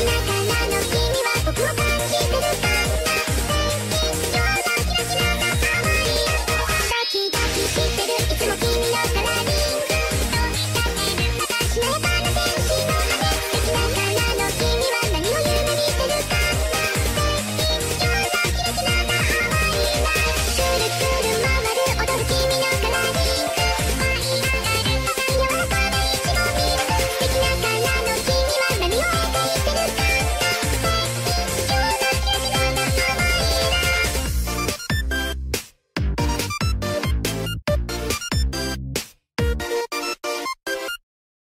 今からの君は僕を感じ